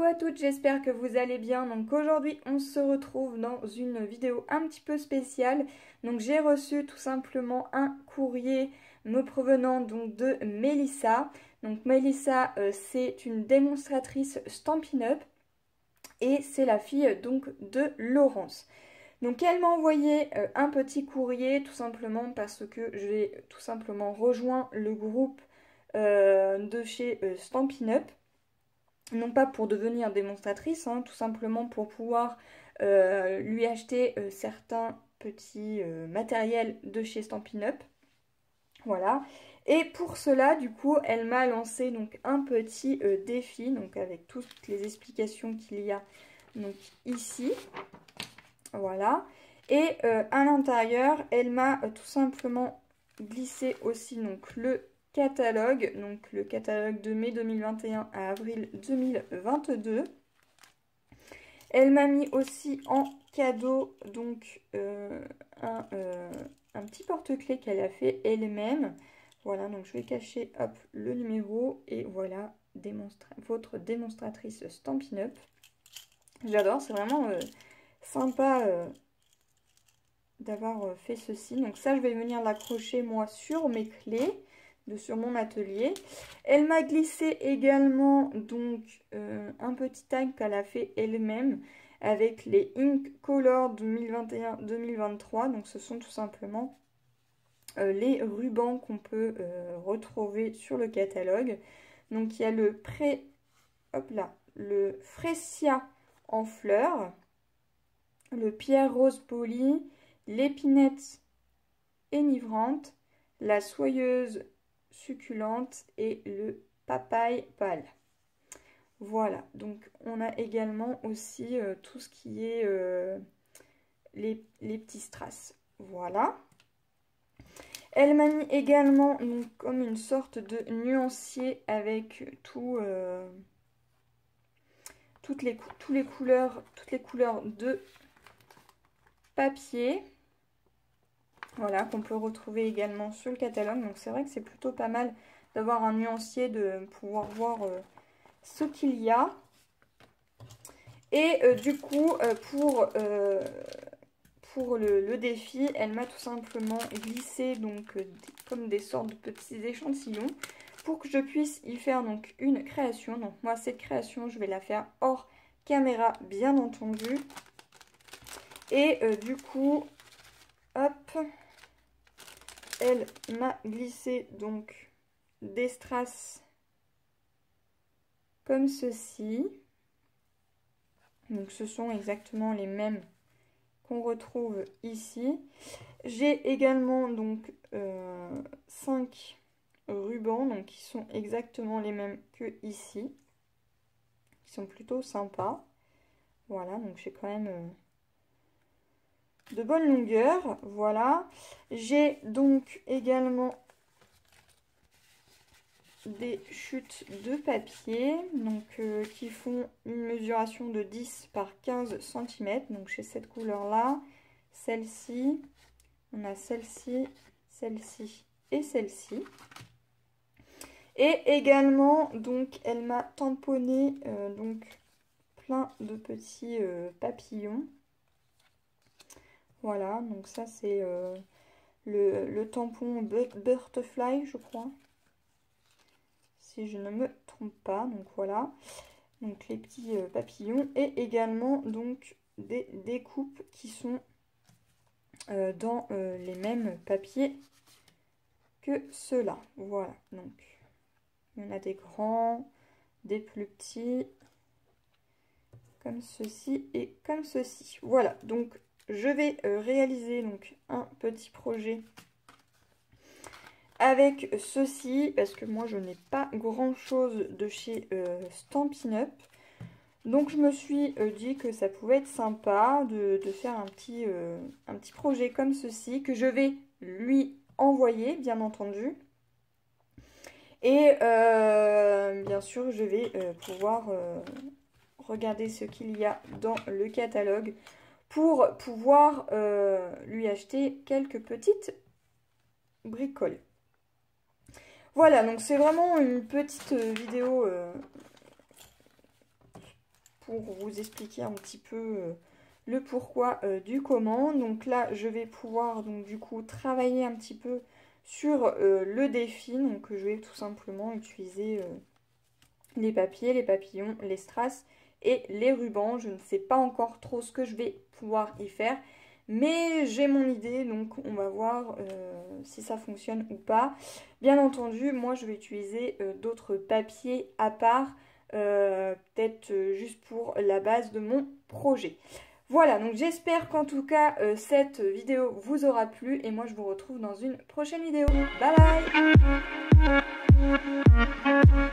Coucou à toutes, j'espère que vous allez bien. Donc aujourd'hui, on se retrouve dans une vidéo un petit peu spéciale. Donc j'ai reçu tout simplement un courrier me provenant donc de Melissa. Donc Melissa, euh, c'est une démonstratrice Stampin' Up et c'est la fille donc de Laurence. Donc elle m'a envoyé euh, un petit courrier tout simplement parce que j'ai tout simplement rejoint le groupe euh, de chez Stampin' Up non pas pour devenir démonstratrice, hein, tout simplement pour pouvoir euh, lui acheter euh, certains petits euh, matériels de chez Stampin' Up. Voilà. Et pour cela, du coup, elle m'a lancé donc un petit défi, donc avec toutes les explications qu'il y a ici. Voilà. Et à l'intérieur, elle m'a tout simplement glissé aussi donc le catalogue, donc le catalogue de mai 2021 à avril 2022. Elle m'a mis aussi en cadeau donc euh, euh, un, petit porte-clés qu'elle a fait elle-même. Voilà, donc je vais cacher hop, le numéro et voilà votre démonstratrice Stampin' Up. J'adore, c'est vraiment euh, sympa d'avoir fait ceci. Donc ça, je vais venir l'accrocher moi sur mes clés sur mon atelier. Elle m'a glissé également donc euh, un petit tag qu'elle a fait elle-même avec les Ink Color 2021-2023. Donc ce sont tout simplement euh, les rubans qu'on peut euh, retrouver sur le catalogue. Donc il y a le pré, hop là, le Fresia en fleurs, le pierre rose poli, l'épinette enivrante, la soyeuse succulente et le papaye pâle. Voilà, donc on a également aussi euh, tout ce qui est euh, les, petits strass. Voilà. Elle m'a mis également comme une sorte de nuancier avec tout, euh, toutes, les, tous les couleurs, toutes les couleurs de papier. Voilà, qu'on peut retrouver également sur le catalogue. Donc c'est vrai que c'est plutôt pas mal d'avoir un nuancier, de pouvoir voir euh, ce qu'il y a. Et euh, du coup, euh, pour, pour le, défi, elle m'a tout simplement glissé donc comme des sortes de petits échantillons pour que je puisse y faire donc une création. Donc moi, cette création, je vais la faire hors caméra, bien entendu. Et du coup, hop, elle m'a glissé donc des strass comme ceci. Donc ce sont exactement les mêmes qu'on retrouve ici. J'ai également donc 5 euh, rubans donc qui sont exactement les mêmes que ici. Qui sont plutôt sympas. Voilà, donc j'ai quand même euh, de bonne longueur. Voilà. J'ai donc également des chutes de papier donc euh, qui font une mesuration de 10 par 15 cm. Donc j'ai cette couleur là, celle-ci, on a celle-ci, celle-ci et celle-ci. Et également, donc, elle m'a tamponné euh, donc plein de petits euh, papillons. Voilà, donc ça c'est euh, le, tampon Butterfly, je crois. Si je ne me trompe pas, donc voilà. Donc les petits euh, papillons et également donc des découpes qui sont euh, dans les mêmes papiers que ceux-là. Voilà, donc il y en a des grands, des plus petits, comme ceci et comme ceci. Voilà, donc je vais euh, réaliser donc un petit projet avec ceci parce que moi je n'ai pas grand chose de chez euh, Stampin' Up. Donc je me suis euh, dit que ça pouvait être sympa de, faire un petit, un petit projet comme ceci que je vais lui envoyer bien entendu. Et bien sûr je vais pouvoir regarder ce qu'il y a dans le catalogue pour pouvoir euh, lui acheter quelques petites bricoles. Voilà, donc c'est vraiment une petite vidéo euh, pour vous expliquer un petit peu le pourquoi du comment. Donc là, je vais pouvoir donc du coup travailler un petit peu sur le défi. Donc je vais tout simplement utiliser les papiers, les papillons, les strass et les rubans. Je ne sais pas encore trop ce que je vais pouvoir y faire. Mais j'ai mon idée, donc on va voir euh, si ça fonctionne ou pas. Bien entendu, moi je vais utiliser euh, d'autres papiers à part, euh, peut-être juste pour la base de mon projet. Voilà, donc j'espère qu'en tout cas cette vidéo vous aura plu et moi je vous retrouve dans une prochaine vidéo. Bye bye